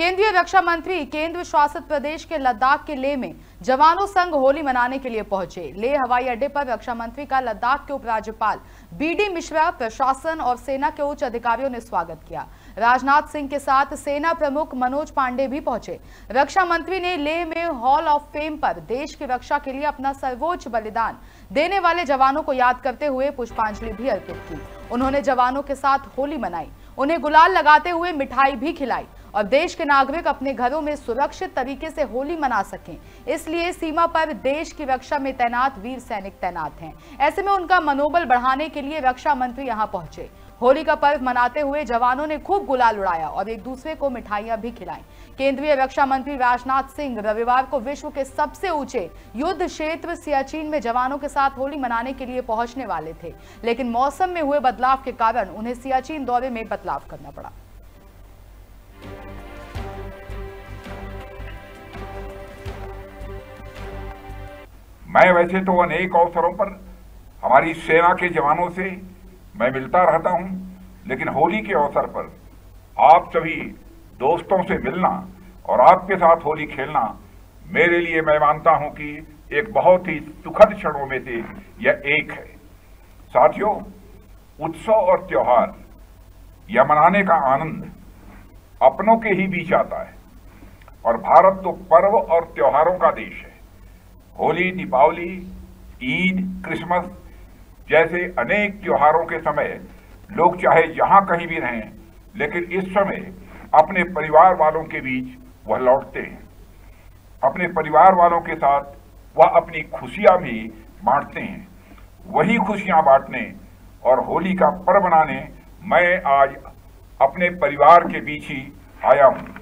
केंद्रीय रक्षा मंत्री केंद्र शासित प्रदेश के लद्दाख के लेह में जवानों संग होली मनाने के लिए पहुँचे। लेह हवाई अड्डे पर रक्षा मंत्री का लद्दाख के उपराज्यपाल बीडी मिश्रा, प्रशासन और सेना के उच्च अधिकारियों ने स्वागत किया। राजनाथ सिंह के साथ सेना प्रमुख मनोज पांडे भी पहुँचे। रक्षा मंत्री ने लेह में हॉल ऑफ़ फेम पर देश की रक्षा के लिए अपना सर्वोच्च बलिदान देने वाले जवानों को याद करते हुए पुष्पांजलि भी अर्पित की। उन्होंने जवानों के साथ होली मनाई। उन्हें गुलाल लगाते हुए मिठाई भी खिलाई। और देश के नागरिक अपने घरों में सुरक्षित तरीके से होली मना सकें। इसलिए सीमा पर देश की रक्षा में तैनात वीर सैनिक तैनात हैं। ऐसे में उनका मनोबल बढ़ाने के लिए रक्षा मंत्री यहाँ पहुँचे। होली का पर्व मनाते हुए जवानों ने खूब गुलाल उड़ाया और एक दूसरे को मिठाइयाँ भी खिलाई। केंद्रीय रक्षा मंत्री राजनाथ सिंह रविवार को विश्व के सबसे ऊँचे युद्ध क्षेत्र सियाचिन में जवानों के साथ होली मनाने के लिए पहुँचने वाले थे। लेकिन मौसम में हुए बदलाव के कारण उन्हें सियाचिन दौरे में बदलाव करना पड़ा। मैं वैसे तो अनेक अवसरों पर हमारी सेना के जवानों से मैं मिलता रहता हूँ, लेकिन होली के अवसर पर आप सभी दोस्तों से मिलना और आपके साथ होली खेलना मेरे लिए मैं मानता हूँ कि एक बहुत ही सुखद क्षणों में से यह एक है। साथियों, उत्सव और त्योहार या मनाने का आनंद अपनों के ही बीच आता है और भारत तो पर्व और त्योहारों का देश है। होली, दीपावली, ईद, क्रिसमस जैसे अनेक त्योहारों के समय लोग चाहे जहाँ कहीं भी रहें, लेकिन इस समय अपने परिवार वालों के बीच वह लौटते हैं। अपने परिवार वालों के साथ वह अपनी खुशियाँ भी बांटते हैं। वही खुशियाँ बांटने और होली का पर्व मनाने मैं आज अपने परिवार के बीच ही आया हूँ।